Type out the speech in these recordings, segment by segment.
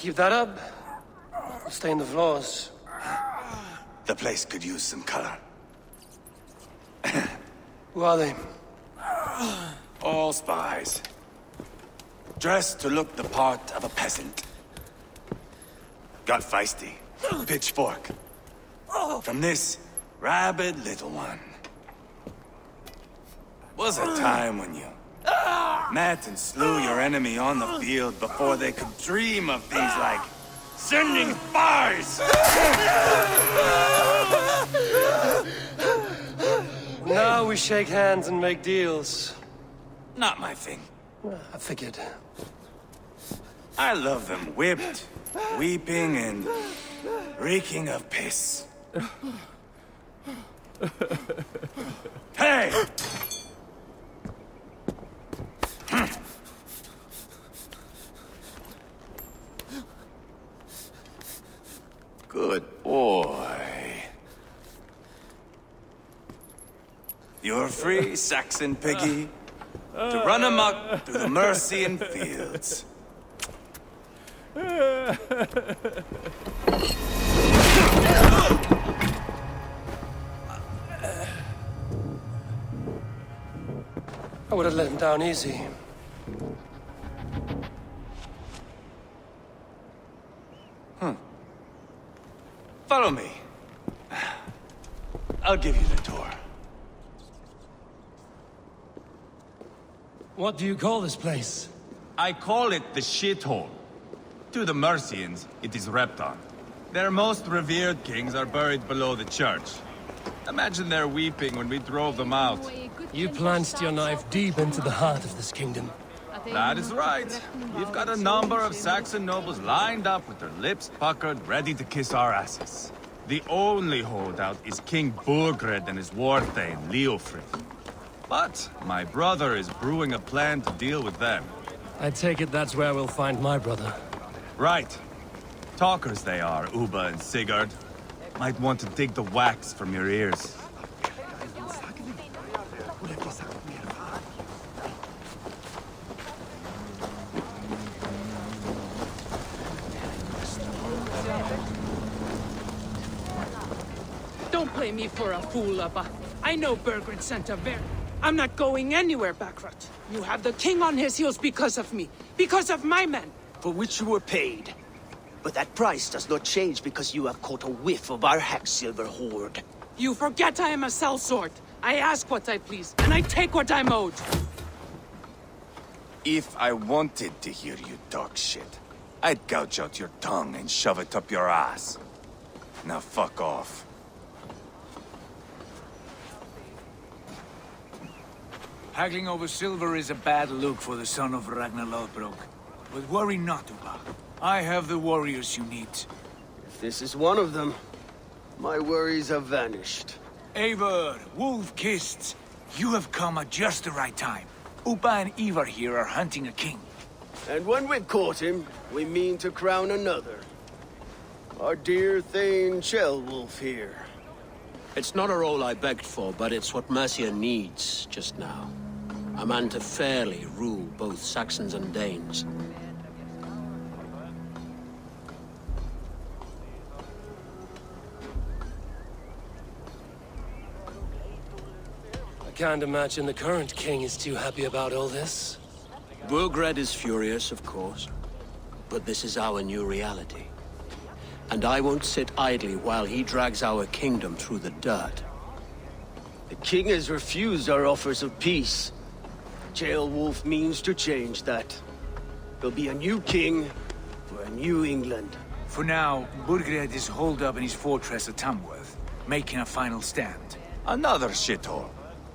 keep that up, I'll stain the floors. The place could use some color. Who are they? All spies. Dressed to look the part of a peasant. Got feisty. Pitchfork. From this rabid little one. Was a time when you met and slew your enemy on the field before they could dream of things like sending spies! Now we shake hands and make deals. Not my thing. Ah, I figured. I love them whipped, weeping, and reeking of piss. hey! Good boy. You're free, Saxon piggy, uh, to run amok uh. through the Mercian fields. I would have let him down easy. Follow me. I'll give you the tour. What do you call this place? I call it the shithole. To the Mercians, it is Repton. Their most revered kings are buried below the church. Imagine their weeping when we drove them out. You plunged your knife deep into the heart of this kingdom. That is right. We've got a number of Saxon nobles lined up with their lips puckered, ready to kiss our asses. The only holdout is King Burgred and his war thane, Leofric. But my brother is brewing a plan to deal with them. I take it that's where we'll find my brother. Right. Talkers they are, Ubba and Sigurd. Might want to dig the wax from your ears. Don't play me for a fool, Ubba. I know Burgred sent a ver- I'm not going anywhere, Backrot. You have the king on his heels because of me. Because of my men. for which you were paid. But that price does not change because you have caught a whiff of our Hacksilver hoard. You forget I am a sellsword. I ask what I please, and I take what I'm owed. If I wanted to hear you talk shit, I'd gouge out your tongue and shove it up your ass. Now fuck off. Haggling over silver is a bad look for the son of Ragnar Lothbrok. But worry not, Ubba. I have the warriors you need. If this is one of them, my worries have vanished. Eivor, Wolf-Kissed, you have come at just the right time. Ubba and Ivar here are hunting a king. And when we've caught him, we mean to crown another. Our dear Thane Ceolwulf here. It's not a role I begged for, but it's what Mercia needs just now. A man to fairly rule both Saxons and Danes. I can't imagine the current king is too happy about all this. Burgred is furious, of course. But this is our new reality. And I won't sit idly while he drags our kingdom through the dirt. The king has refused our offers of peace. Ceolwulf means to change that. There'll be a new king for a new England. For now, Burgred is holed up in his fortress at Tamworth, making a final stand. Another shithole.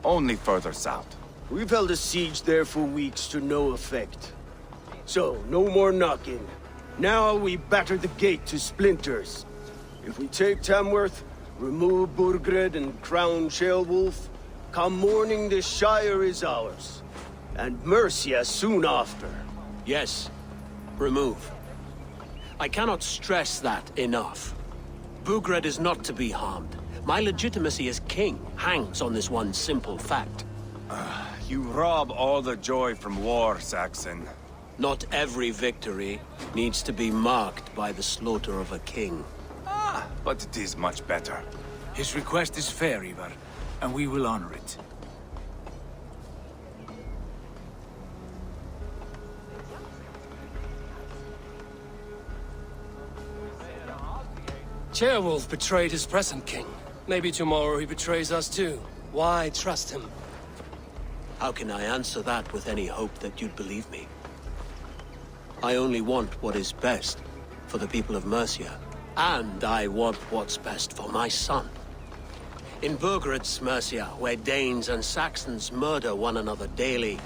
Only further south. We've held a siege there for weeks to no effect. So, no more knocking. Now we batter the gate to splinters. If we take Tamworth, remove Burgred and crown Ceolwulf, come morning the Shire is ours. And Mercia soon after. Yes, remove. I cannot stress that enough. Burgred is not to be harmed. My legitimacy as king hangs on this one simple fact. You rob all the joy from war, Saxon. Not every victory needs to be marked by the slaughter of a king. Ah, but it is much better. His request is fair, Ivar, and we will honor it. Ceolwulf betrayed his present king. Maybe tomorrow he betrays us too. Why trust him? How can I answer that with any hope that you'd believe me? I only want what is best for the people of Mercia. And I want what's best for my son. In Burgred's Mercia, where Danes and Saxons murder one another daily,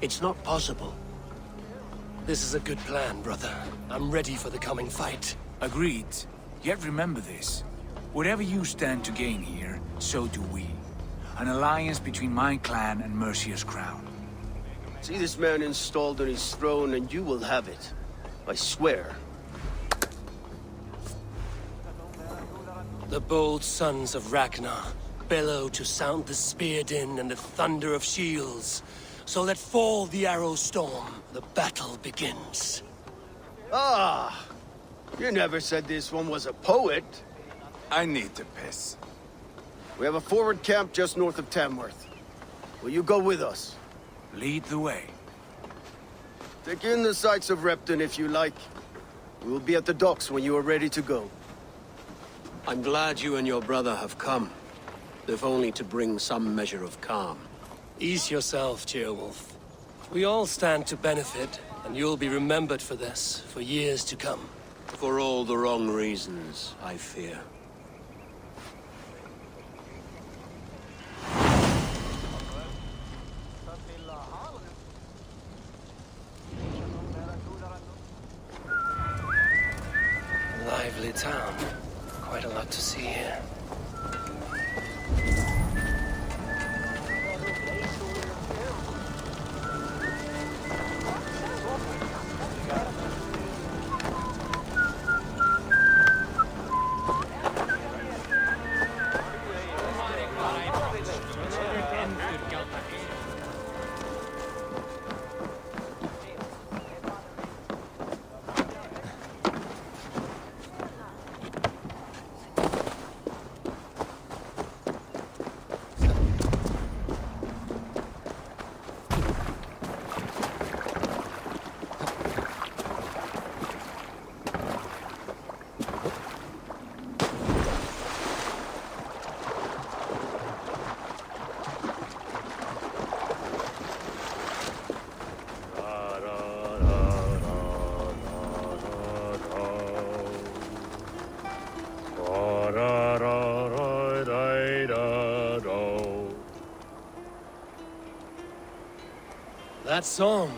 it's not possible. This is a good plan, brother. I'm ready for the coming fight. Agreed. Yet remember this. Whatever you stand to gain here, so do we. An alliance between my clan and Mercia's crown. See this man installed on his throne and you will have it. I swear. The bold sons of Ragnar bellow to sound the spear din and the thunder of shields. So let fall the arrow storm. The battle begins. Ah! You never said this one was a poet. I need to piss. We have a forward camp just north of Tamworth. Will you go with us? Lead the way. Take in the sights of Repton if you like. We will be at the docks when you are ready to go. I'm glad you and your brother have come. If only to bring some measure of calm. Ease yourself, Ceolwulf. We all stand to benefit, and you'll be remembered for this, for years to come. For all the wrong reasons, I fear. Lively town. Quite a lot to see here. That song.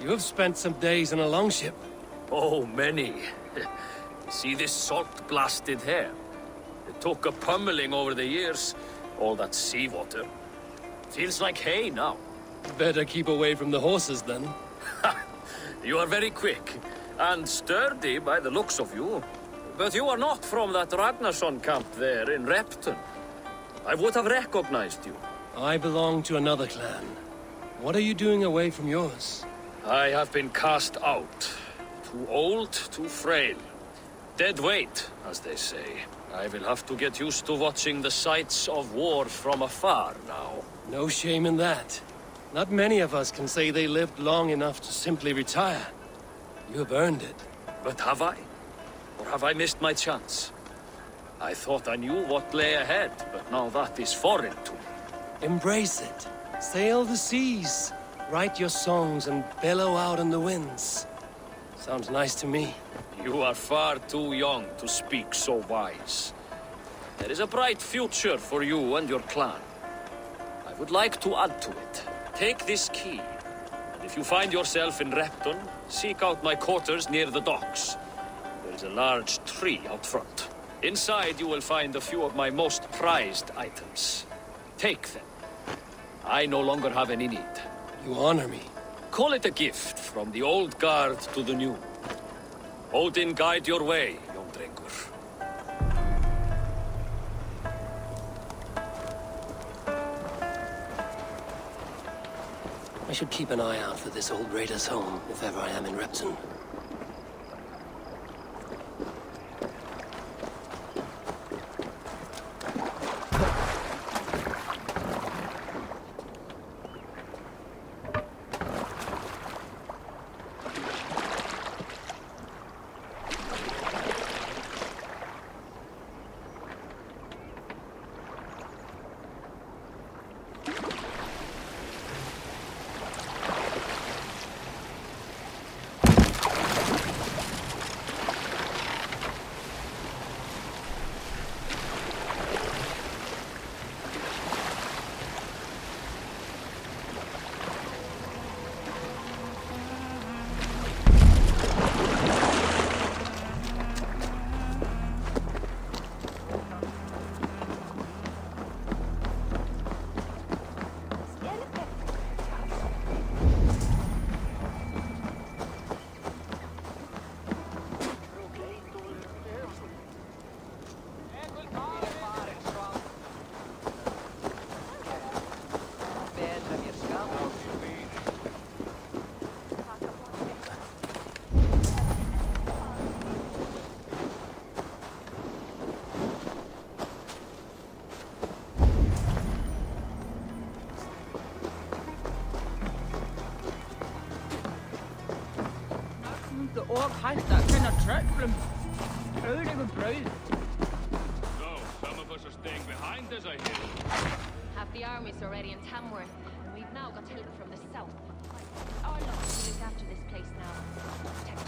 You have spent some days in a longship. Oh, many. See this salt-blasted hair? It took a pummeling over the years, all that seawater. Feels like hay now. Better keep away from the horses, then. You are very quick, and sturdy by the looks of you. But you are not from that Ragnarsson camp there in Repton. I would have recognized you. I belong to another clan. What are you doing away from yours? I have been cast out. Too old, too frail. Dead weight, as they say. I will have to get used to watching the sights of war from afar now. No shame in that. Not many of us can say they lived long enough to simply retire. You have earned it. But have I? Or have I missed my chance? I thought I knew what lay ahead, but now that is foreign to me. Embrace it. Sail the seas. Write your songs and bellow out in the winds. Sounds nice to me. You are far too young to speak so wise. There is a bright future for you and your clan. I would like to add to it. Take this key, and if you find yourself in Repton, seek out my quarters near the docks. There is a large tree out front. Inside you will find a few of my most prized items. Take them. I no longer have any need. You honor me. Call it a gift from the old guard to the new. Odin guide your way, young Drengur. I should keep an eye out for this old raider's home if ever I am in Repton. Og hægt að kenna tröllum auðlegum brauð. So, some of us are staying behind as I hear. Half the army's already in Tamworth, and we've now got help from the south. Our lot will look after this place now.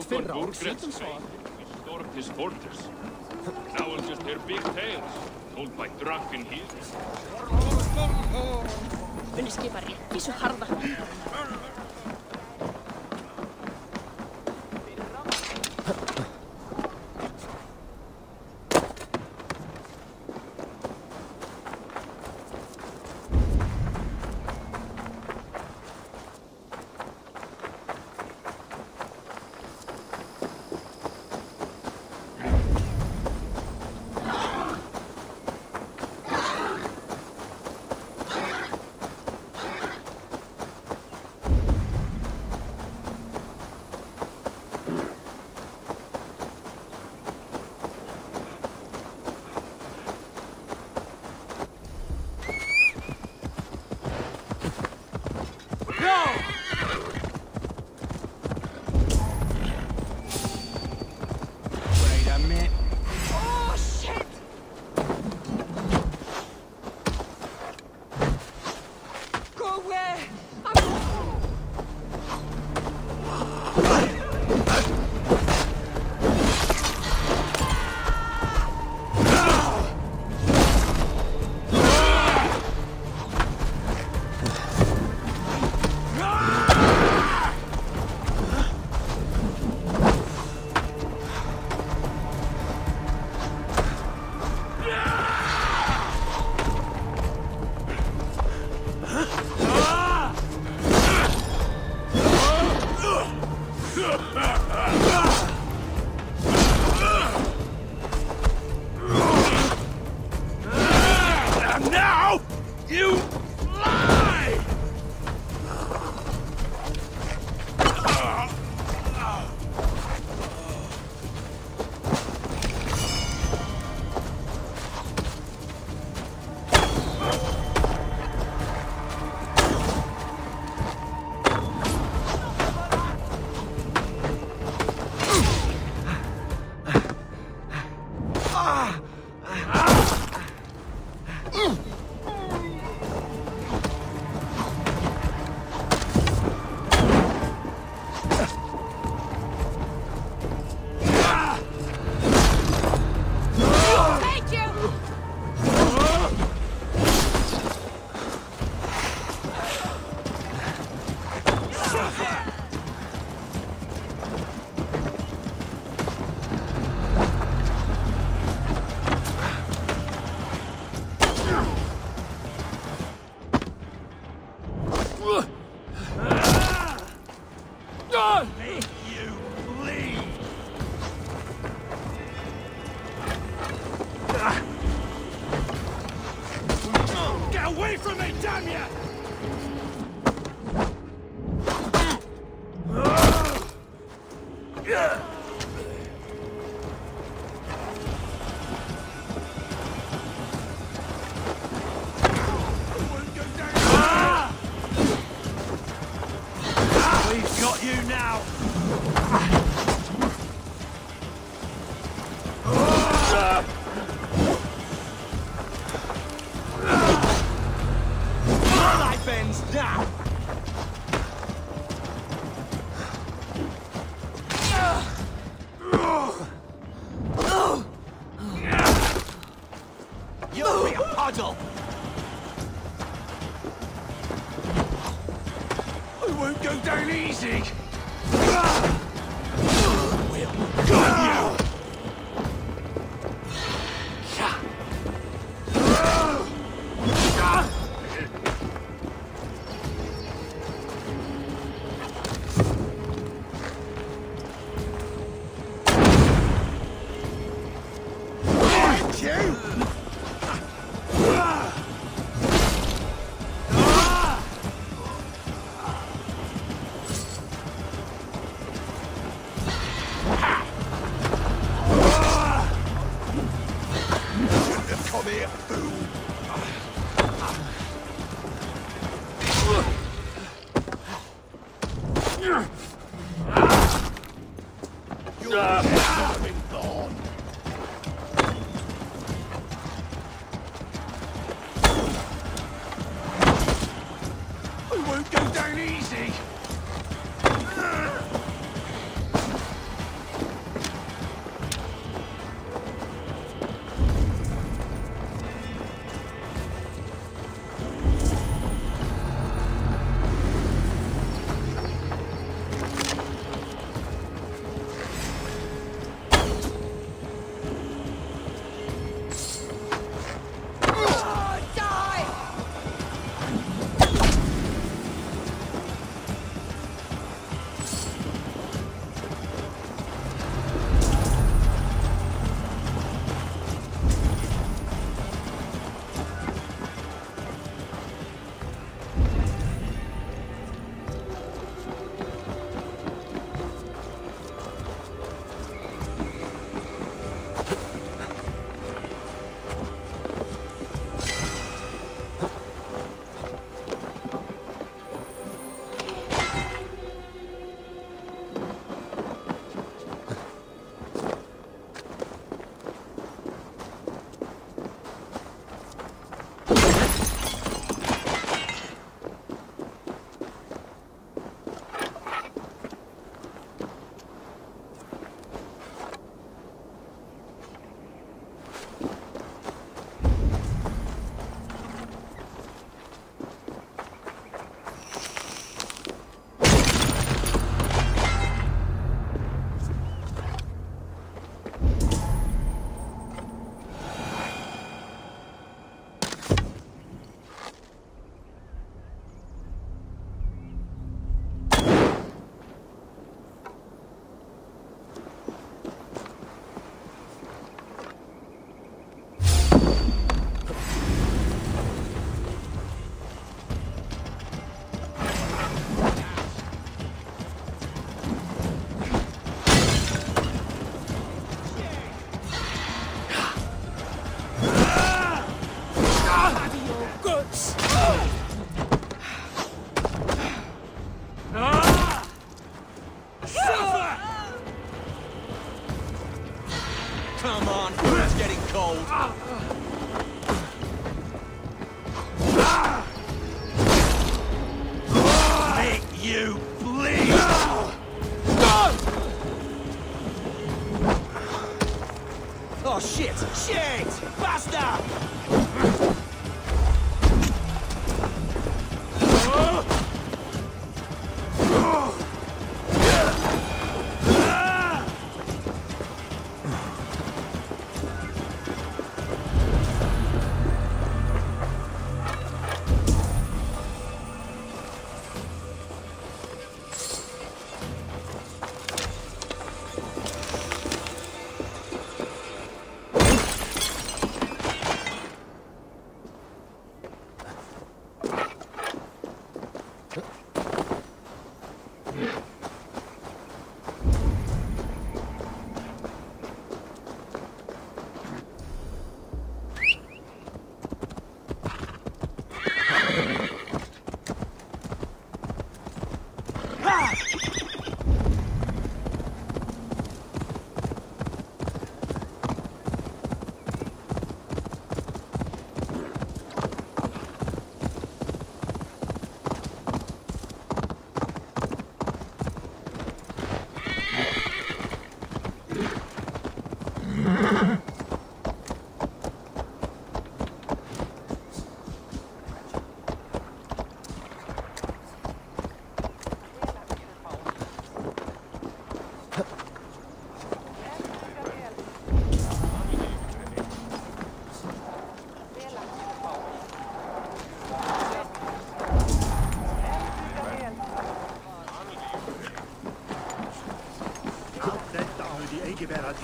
To see the look on Burgred's face. He stormed his fortress. Now we'll just hear big tales, told by drunken heathens. Muni skipa rétt í svo harða.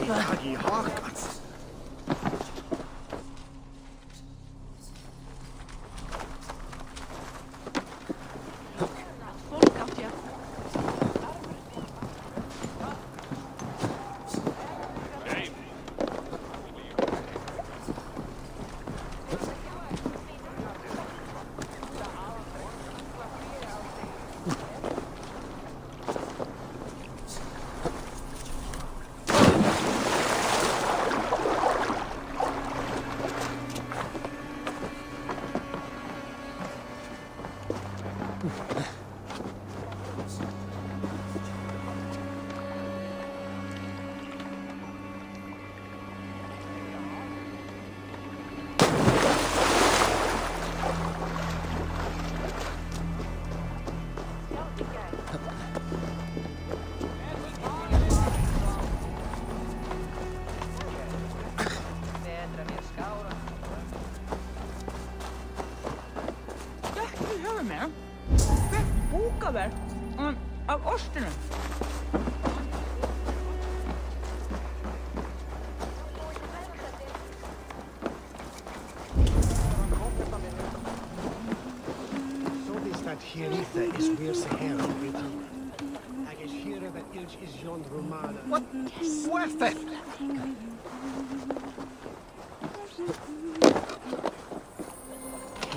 Hagi, Hawk. Here that ilch is John Romana. What? What the?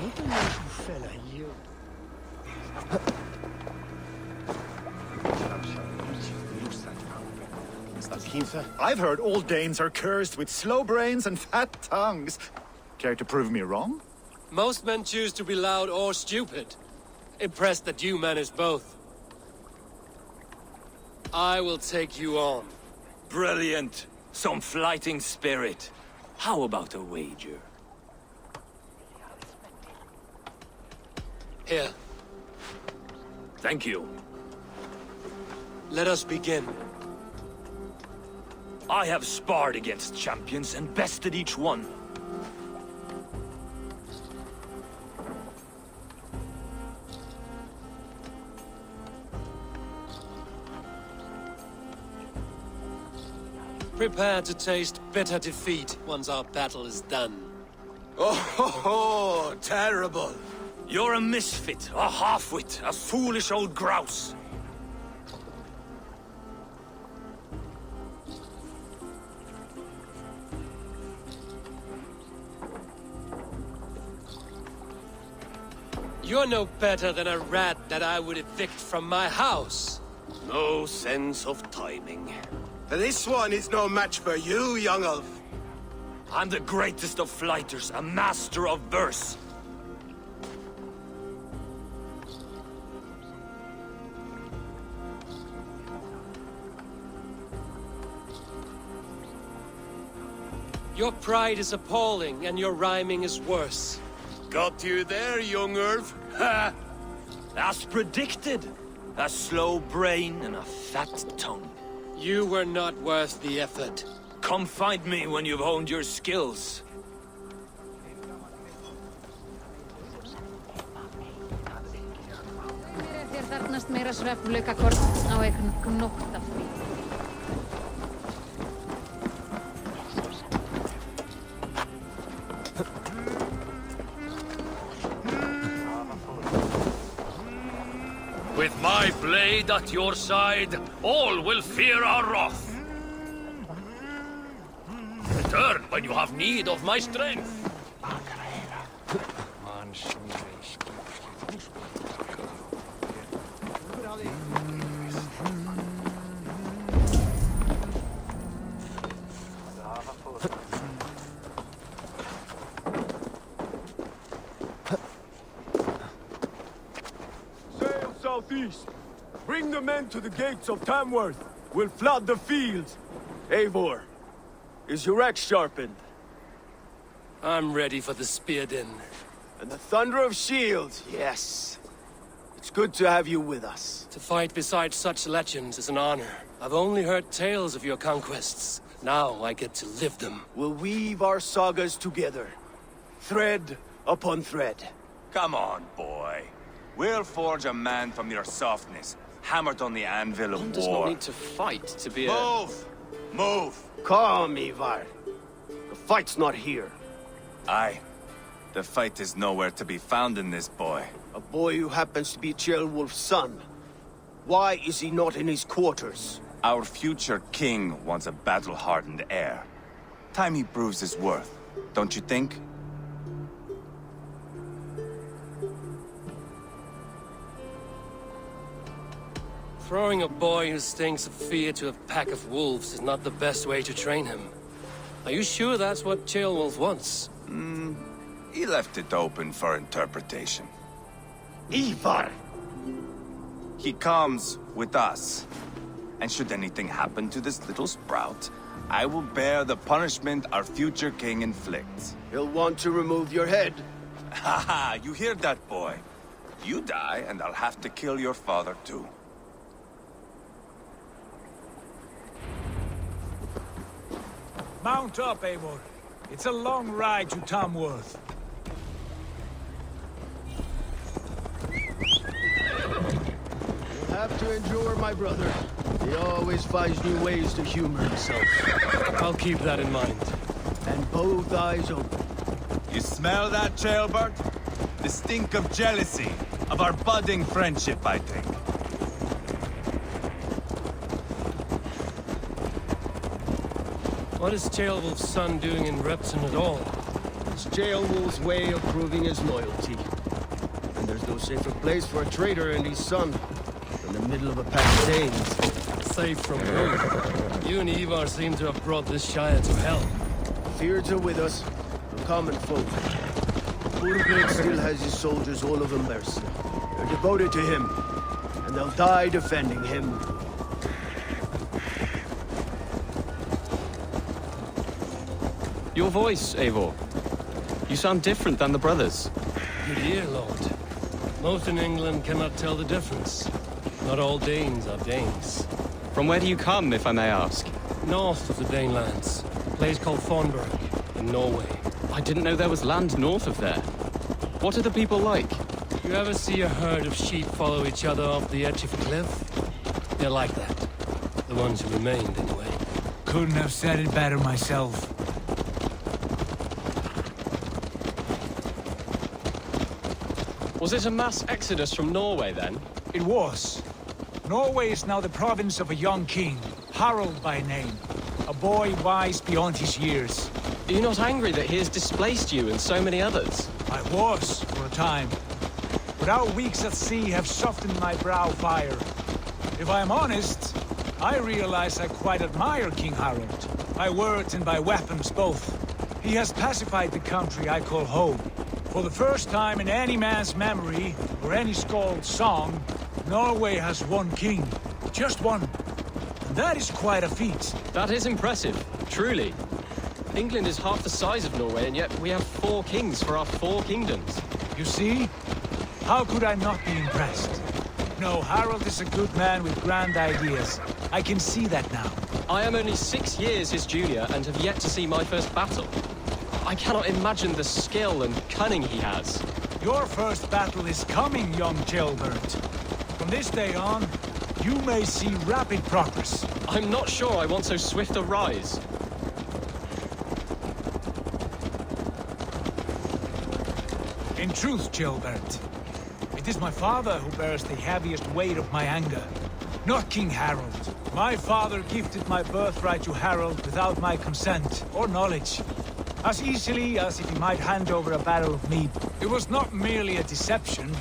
Niet een you fella, you. I've heard all Danes are cursed with slow brains and fat tongues. Care to prove me wrong? Most men choose to be loud or stupid. Impressed that you manage both. I will take you on. Brilliant. Some flyting spirit. How about a wager? Here, Thank you. let us begin. I have sparred against champions and bested each one. Prepare to taste bitter defeat once our battle is done. Oh, ho, ho, terrible. You're a misfit, a half-wit, a foolish old grouse. You're no better than a rat that I would evict from my house. No sense of timing. This one is no match for you, young elf. I'm the greatest of flyters, a master of verse. Your pride is appalling, and your rhyming is worse. Got you there, young Irv. Ha! As predicted. A slow brain and a fat tongue. You were not worth the effort. Come find me when you've honed your skills. Þér þarnast meira svefnlaukakorn á einhvern gnótt blade at your side, all will fear our wrath. Return when you have need of my strength. To the gates of Tamworth. We'll flood the fields. Eivor, is your axe sharpened? I'm ready for the spear din. And the thunder of shields, yes. It's good to have you with us. To fight beside such legends is an honor. I've only heard tales of your conquests. Now I get to live them. We'll weave our sagas together. Thread upon thread. Come on, boy. We'll forge a man from your softness, hammered on the anvil of One does war. not need to fight to be a... Move! Move! Calm, Ivar. The fight's not here. Aye. The fight is nowhere to be found in this boy. A boy who happens to be Ceolwulf's son. Why is he not in his quarters? Our future king wants a battle-hardened heir. Time he proves his worth, don't you think? Throwing a boy who stinks of fear to a pack of wolves is not the best way to train him. Are you sure that's what Ceolwulf wants? Hmm. He left it open for interpretation. Ivar! He comes with us. And should anything happen to this little sprout, I will bear the punishment our future king inflicts. He'll want to remove your head. Ha ha! You hear that, boy? You die, and I'll have to kill your father, too. Mount up, Eivor. It's a long ride to Tamworth. You'll have to endure, my brother. He always finds new ways to humor himself. I'll keep that in mind. And both eyes open. You smell that, Ceolbert? The stink of jealousy, of our budding friendship, I think. What is Ceolwulf's son doing in Repton at all? It's Ceolwulf's way of proving his loyalty. And there's no safer place for a traitor and his son than the middle of a pack of Danes. Safe from who? You and Ivar seem to have brought this Shire to hell. Fears are with us, the common folk. Burgred still has his soldiers all over Mercia. They're devoted to him, and they'll die defending him. Your voice, Eivor. You sound different than the brothers. Good ear, Lord. Most in England cannot tell the difference. Not all Danes are Danes. From where do you come, if I may ask? North of the Danelands. A place called Fornburg, in Norway. I didn't know there was land north of there. What are the people like? You ever see a herd of sheep follow each other off the edge of a cliff? They're like that. The ones who remained, anyway. Couldn't have said it better myself. Was it a mass exodus from Norway, then? It was. Norway is now the province of a young king, Harald by name. A boy wise beyond his years. Are you not angry that he has displaced you and so many others? I was, for a time. But our weeks at sea have softened my brow fire. If I am honest, I realize I quite admire King Harald. By words and by weapons both. He has pacified the country I call home. For the first time in any man's memory, or any skald's song, Norway has one king. Just one. And that is quite a feat. That is impressive, truly. England is half the size of Norway, and yet we have four kings for our four kingdoms. You see? How could I not be impressed? No, Harald is a good man with grand ideas. I can see that now. I am only six years his junior and have yet to see my first battle. I cannot imagine the skill and cunning he has. Your first battle is coming, young Ceolbert. From this day on, you may see rapid progress. I'm not sure I want so swift a rise. In truth, Ceolbert, it is my father who bears the heaviest weight of my anger, not King Harald. My father gifted my birthright to Harald without my consent or knowledge. As easily as if he might hand over a barrel of mead. It was not merely a deception,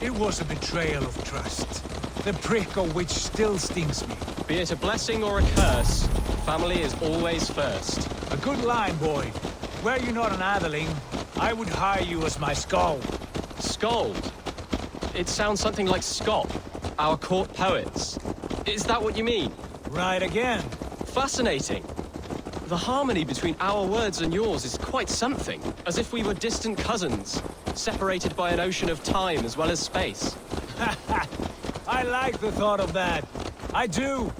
it was a betrayal of trust. The prick of which still stings me. Be it a blessing or a curse, family is always first. A good line, boy. Were you not an Atheling, I would hire you as my skald. Skald? It sounds something like scop, our court poets. Is that what you mean? Right again. Fascinating. The harmony between our words and yours is quite something. As if we were distant cousins, separated by an ocean of time as well as space. I like the thought of that. I do.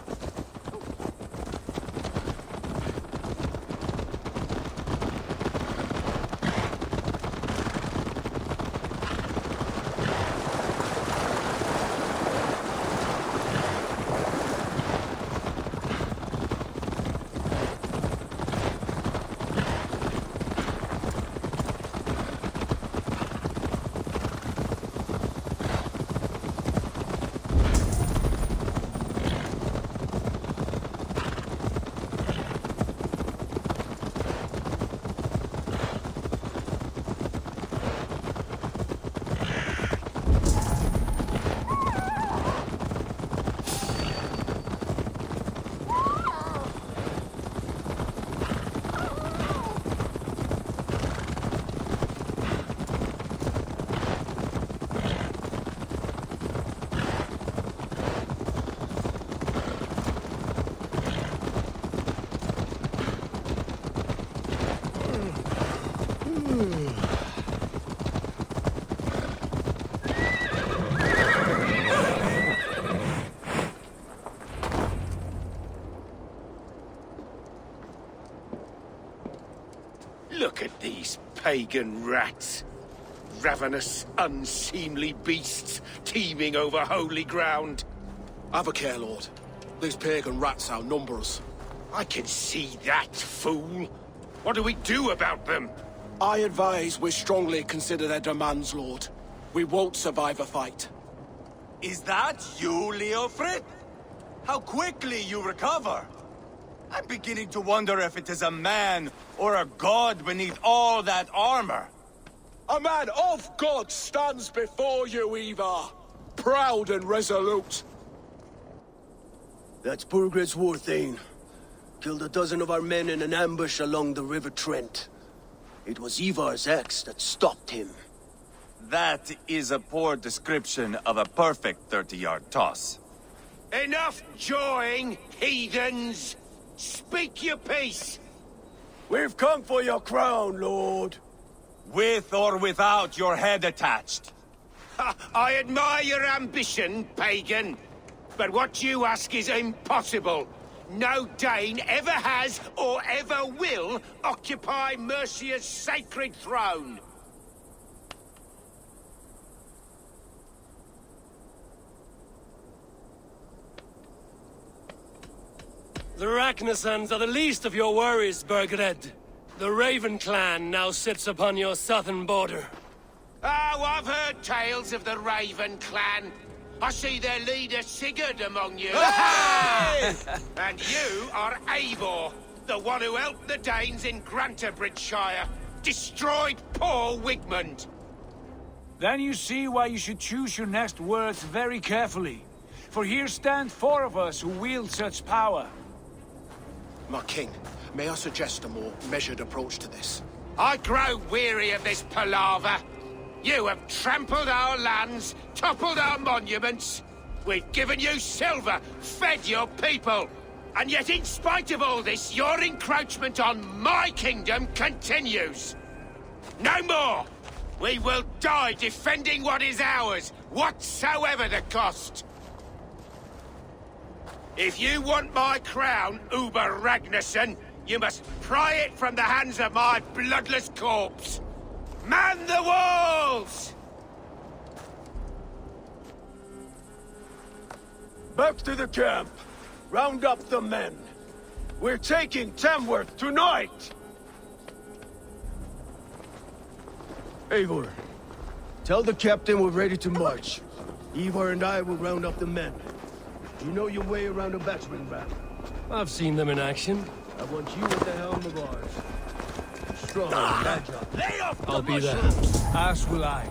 Look at these pagan rats. Ravenous, unseemly beasts teeming over holy ground. Have a care, Lord. These pagan rats outnumber us. I can see that, fool. What do we do about them? I advise we strongly consider their demands, Lord. We won't survive a fight. Is that you, Leofrith? How quickly you recover! I'm beginning to wonder if it is a man or a god beneath all that armor. A man of God stands before you, Ivar. Proud and resolute. That's Burgred's Warthane. Killed a dozen of our men in an ambush along the River Trent. It was Ivar's axe that stopped him. That is a poor description of a perfect 30-yard toss. Enough jawing, heathens! Speak your piece! We've come for your crown, Lord. With or without your head attached. I admire your ambition, pagan. But what you ask is impossible. No Dane ever has or ever will occupy Mercia's sacred throne. The Ragnarsons are the least of your worries, Burgred. The Raven clan now sits upon your southern border. Oh, I've heard tales of the Raven clan. I see their leader Sigurd among you. and you are Eivor, the one who helped the Danes in Grantabridgeshire. Destroyed poor Wigmund. Then you see why you should choose your next words very carefully. For here stand four of us who wield such power. My king, May I suggest a more measured approach to this? I grow weary of this palaver. You have trampled our lands, toppled our monuments. We've given you silver, fed your people. And yet in spite of all this, your encroachment on my kingdom continues. No more! We will die defending what is ours, whatsoever the cost. If you want my crown, Ubba Ragnarsson, you must pry it from the hands of my bloodless corpse. Man the walls! Back to the camp. Round up the men. We're taking Tamworth tonight! Eivor, tell the captain we're ready to march. Ivar and I will round up the men. You know your way around a battering ram. I've seen them in action. I want you at the helm of ours. Strong, agile. Lay off I'll be there. As will I.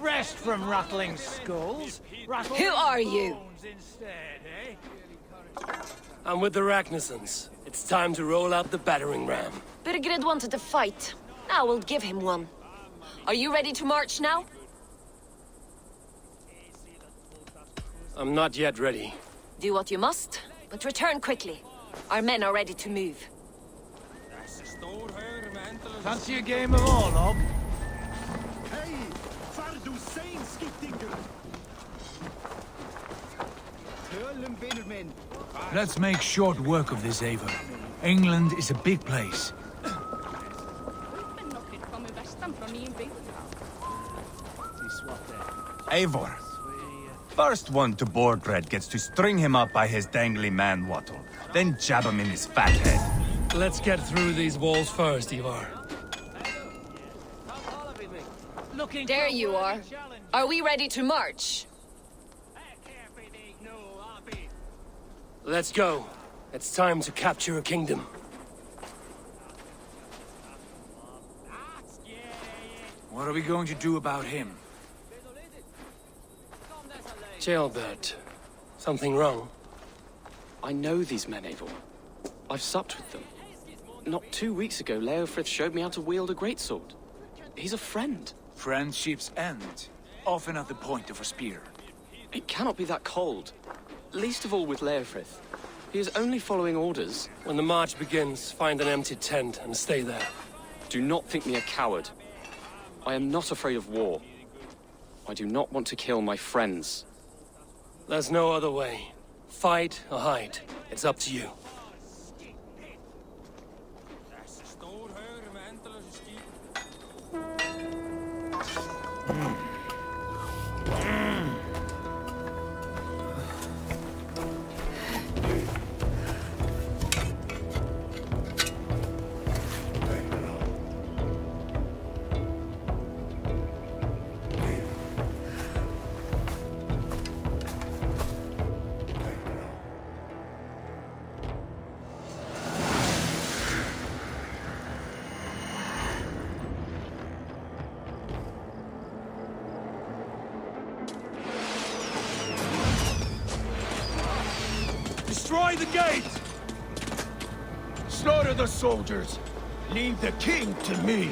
Rest from rattling skulls. Rattle Who are you? Instead, eh? I'm with the Ragnarssons. It's time to roll out the battering ram. Burgred wanted to fight. Now we'll give him one. Are you ready to march now? I'm not yet ready. Do what you must, but return quickly. Our men are ready to move. Fancy a game of Orlog? Hey, far du sein, skittinger! Let's make short work of this, Eivor. England is a big place. Eivor. First one to Burgred gets to string him up by his dangly man-wattle, then jab him in his fat head. Let's get through these walls first, Ivar. There you are. Are we ready to march? Let's go. It's time to capture a kingdom. What are we going to do about him? Ceolbert. Something wrong? I know these men, Eivor. I've supped with them. Not two weeks ago, Leofrith showed me how to wield a greatsword. He's a friend. Friendships end, often at the point of a spear. It cannot be that cold. Least of all with Leofrith. He is only following orders. When the march begins, find an empty tent and stay there. Do not think me a coward. I am not afraid of war. I do not want to kill my friends. There's no other way. Fight or hide. It's up to you. The soldiers! Leave the king to me!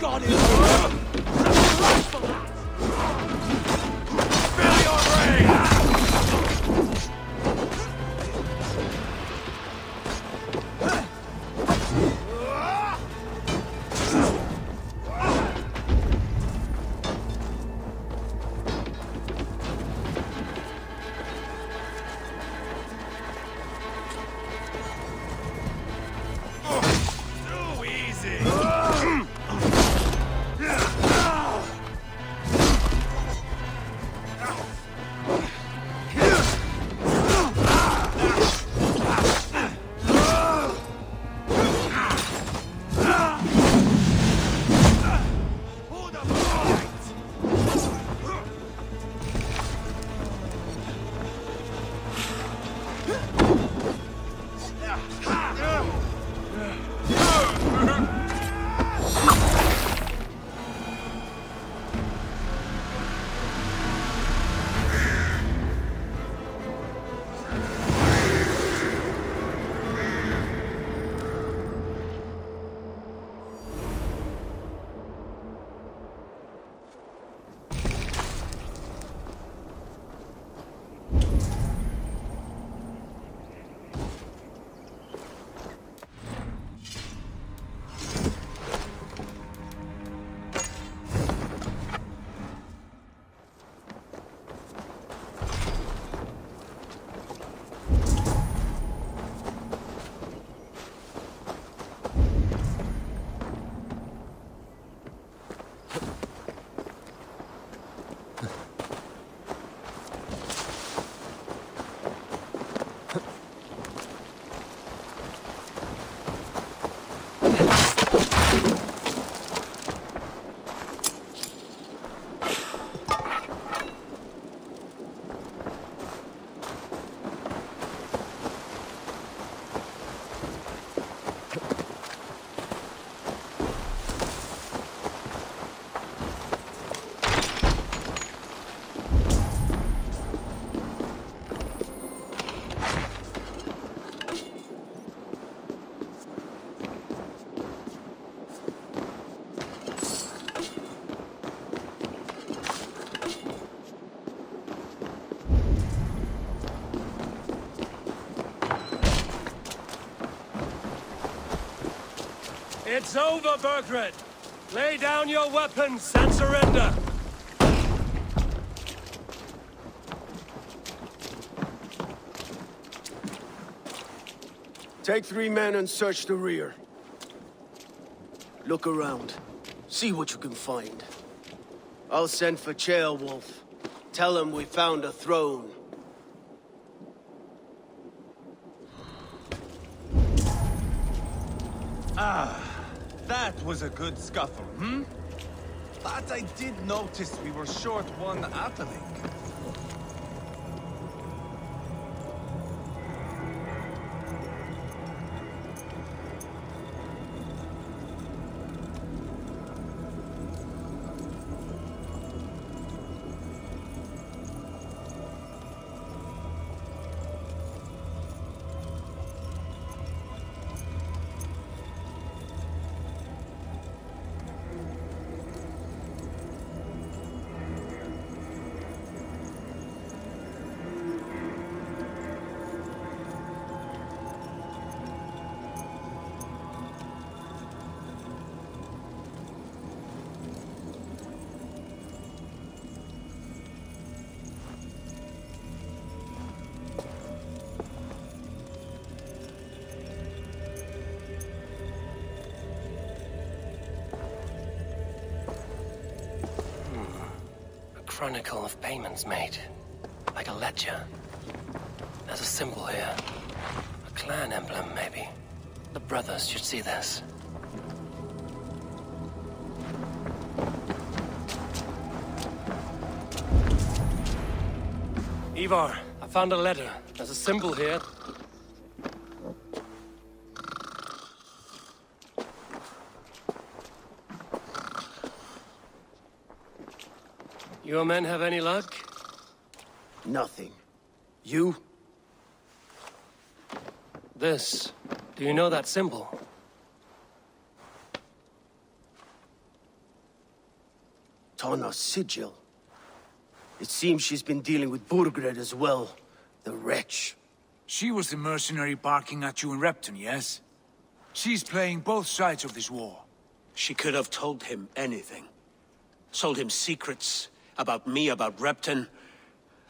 God is It's over, Burgred! Lay down your weapons and surrender! Take three men and search the rear. Look around. See what you can find. I'll send for Ceolwulf. Tell him we found a throne. Ah, that was a good scuffle, hmm? But I did notice we were short one Atheling. Chronicle of payments made. Like a ledger. There's a symbol here. A clan emblem, maybe. The brothers should see this. Ivar, I found a letter. There's a symbol here. Your men have any luck? Nothing. You? This. Do you know that symbol? Tonna's sigil. It seems she's been dealing with Burgred as well. The wretch. She was the mercenary barking at you in Repton, yes? She's playing both sides of this war. She could have told him anything. Sold him secrets about me, about Repton,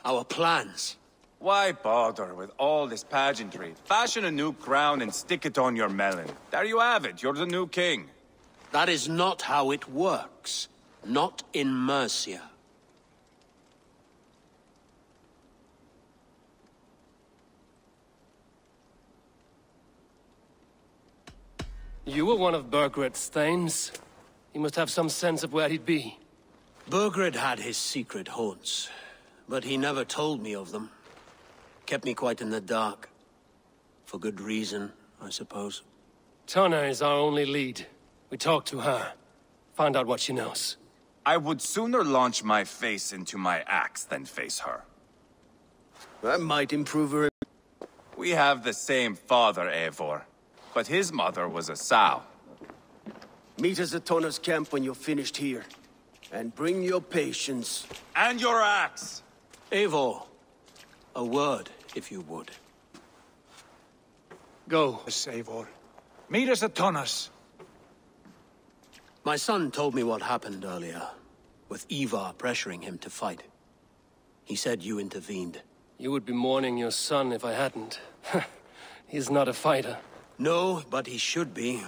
our plans. Why bother with all this pageantry? Fashion a new crown and stick it on your melon. There you have it, you're the new king. That is not how it works. Not in Mercia. You were one of Burgred's thanes. He must have some sense of where he'd be. Burgred had his secret haunts, but he never told me of them. Kept me quite in the dark. For good reason, I suppose. Tonna is our only lead. We talk to her. Find out what she knows. I would sooner launch my face into my axe than face her. That might improve her. We have the same father, Eivor. But his mother was a sow. Meet us at Tonna's camp when you're finished here. And bring your patience. And your axe! Eivor, a word, if you would. Go. Eivor. Meet us at Tonna's. My son told me what happened earlier, with Ivar pressuring him to fight. He said you intervened. You would be mourning your son if I hadn't. He's not a fighter. No, but he should be.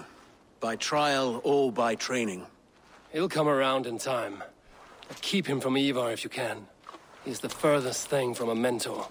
By trial or by training. He'll come around in time. But keep him from Ivar if you can. He's the furthest thing from a mentor.